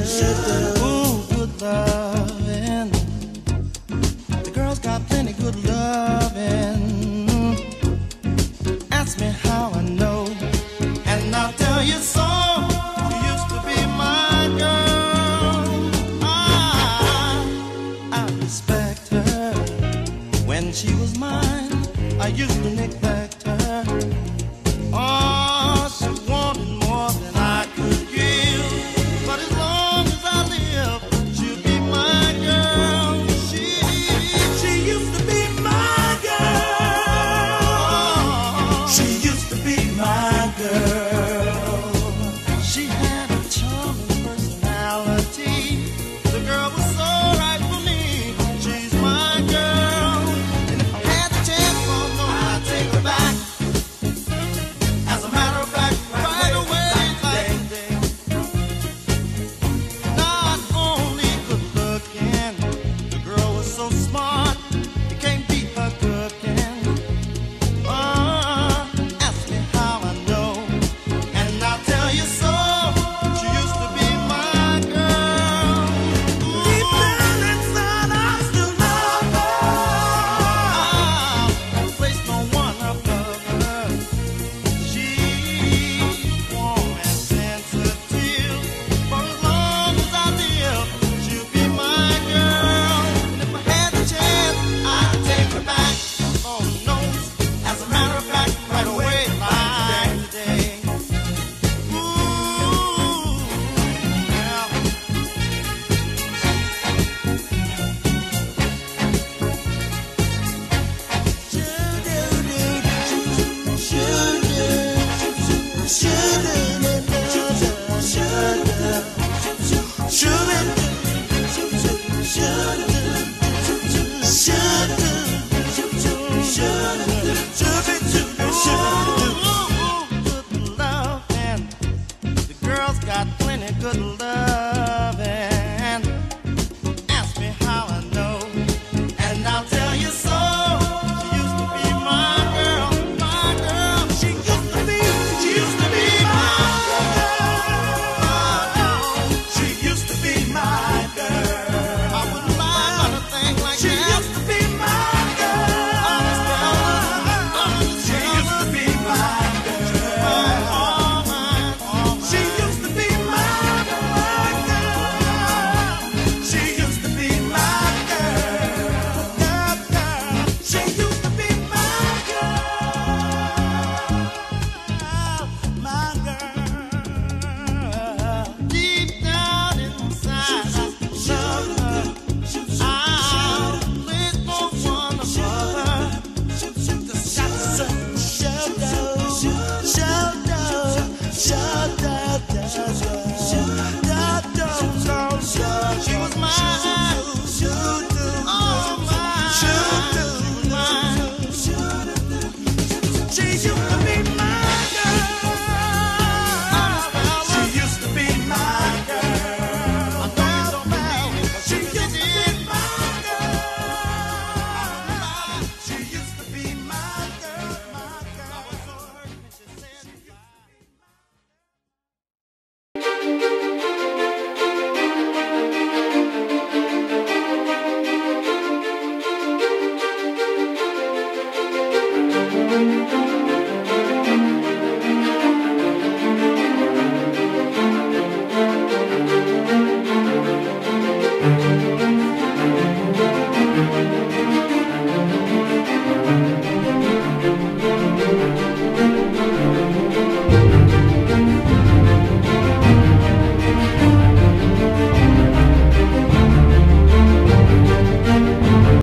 Good loving. The got plenty good loving. Ask me how I know, and I'll tell you so. Used to be my girl. I respect her. When she was mine, I used to. Música